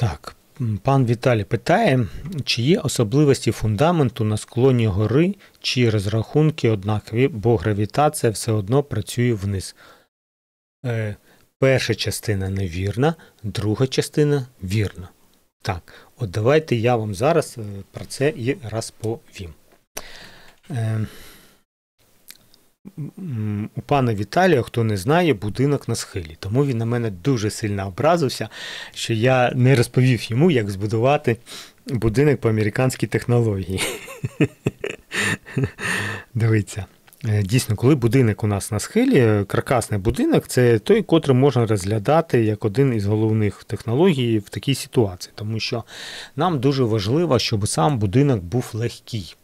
Так, пан Віталій питає, чи є особливості фундаменту на склоні гори, чи розрахунки однакові, бо гравітація все одно працює вниз. Е, Перша частина невірна, друга частина вірна. Так, от давайте я вам зараз е, про це і розповім. Е, у пана Віталія, хто не знає, будинок на схилі. Тому він на мене дуже сильно образився, що я не розповів йому, як збудувати будинок по американській технології. Дивіться. Е, дійсно, коли будинок у нас на схилі, каркасний будинок це той, котрий можна розглядати як один із головних технологій в такій ситуації, тому що нам дуже важливо, щоб сам будинок був легкий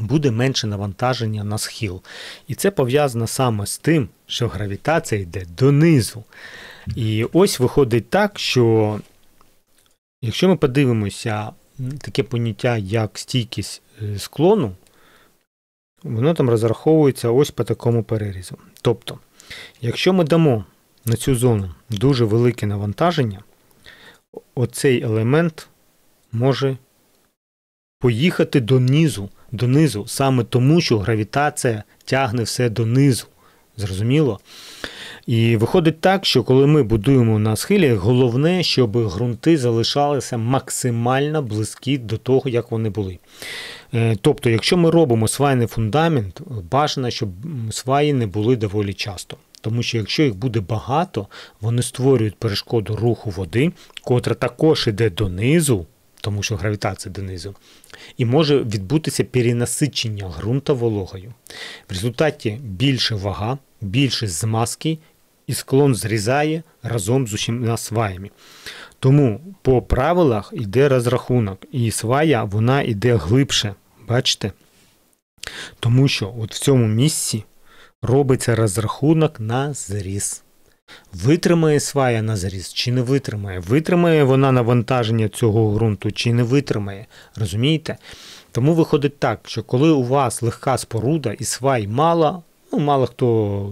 буде менше навантаження на схил. І це пов'язано саме з тим, що гравітація йде донизу. І ось виходить так, що якщо ми подивимося таке поняття, як стійкість е, склону, воно там розраховується ось по такому перерізу. Тобто, якщо ми дамо на цю зону дуже велике навантаження, оцей елемент може поїхати донизу донизу, саме тому, що гравітація тягне все донизу. Зрозуміло? І виходить так, що коли ми будуємо на схилі, головне, щоб ґрунти залишалися максимально близькі до того, як вони були. Е, тобто, якщо ми робимо свайний фундамент, бажано, щоб сваї не були доволі часто. Тому що якщо їх буде багато, вони створюють перешкоду руху води, котра також іде донизу тому що гравітація донизу, і може відбутися перенасичення ґрунта вологою. В результаті більше вага, більше змазки, і склон зрізає разом з усіма сваями. Тому по правилах йде розрахунок, і свая вона йде глибше. Бачите? Тому що от в цьому місці робиться розрахунок на зріз. Витримає свая на зріз чи не витримає? Витримає вона навантаження цього ґрунту чи не витримає. Розумієте? Тому виходить так, що коли у вас легка споруда і свай мало, ну мало хто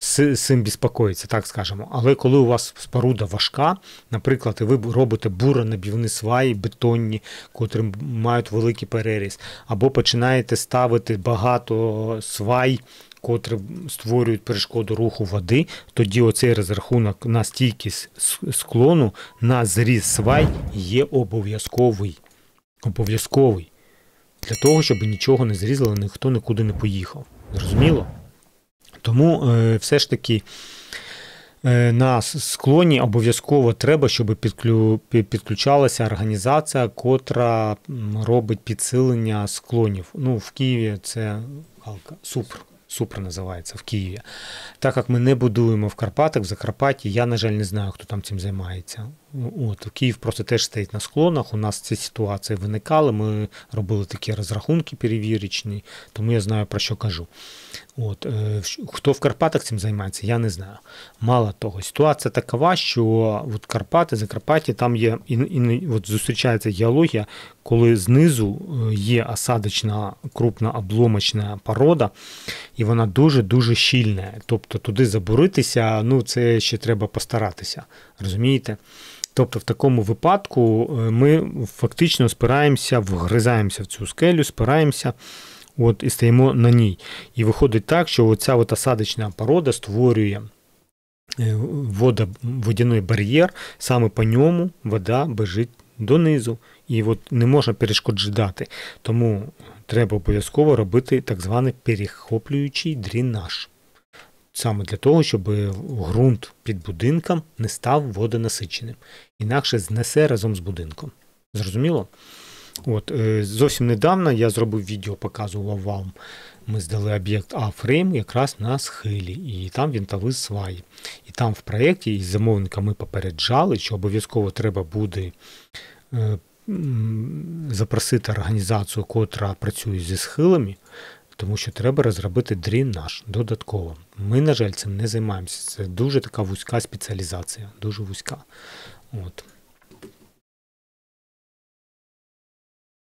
з цим безпокоїться, так скажемо. Але коли у вас споруда важка, наприклад, і ви робите буронабівні сваї, бетонні, котрі мають великий переріз, або починаєте ставити багато свай котрі створюють перешкоду руху води, тоді оцей розрахунок на стійкість склону на зріз свай є обов'язковий. Обов'язковий. Для того, щоб нічого не зрізало, ніхто нікуди не поїхав. Зрозуміло? Тому е, все ж таки е, на склоні обов'язково треба, щоб підклю, підключалася організація, котра робить підсилення склонів. Ну, В Києві це Супр. Супра називається в Києві. Так як ми не будуємо в Карпатах, в Закарпатті, я, на жаль, не знаю, хто там цим займається. От, Київ просто теж стоїть на склонах. У нас ці ситуації виникали. Ми робили такі розрахунки перевірочні, тому я знаю, про що кажу. От, е, Хто в Карпатах цим займається, я не знаю. Мало того, ситуація такова, що от Карпати, Закарпаття, там є і, і от зустрічається геологія, коли знизу е, є осадочна крупна обломочна порода, і вона дуже-дуже щільна. Тобто туди забуритися, ну це ще треба постаратися. Розумієте? Тобто, в такому випадку е, ми фактично спираємося, вгризаємося в цю скелю, спираємося от, і стоїмо на ній. І виходить так, що оця от осадочна порода створює е, вода, водяний бар'єр, саме по ньому вода бежить донизу. І от не можна перешкоджати. Тому треба обов'язково робити так званий перехоплюючий дренаж. Саме для того, щоб ґрунт під будинком не став водонасиченим. Інакше знесе разом з будинком. Зрозуміло? От, е, Зовсім недавно я зробив відео, показував вам. Ми здали об'єкт А-фрейм якраз на схилі, і там він тави сваї. І там в проєкті із замовника ми попереджали, що обов'язково треба буде е, запросити організацію, котра працює зі схилами, тому що треба розробити дренаж додатково. Ми, на жаль, цим не займаємося. Це дуже така вузька спеціалізація, дуже вузька. От.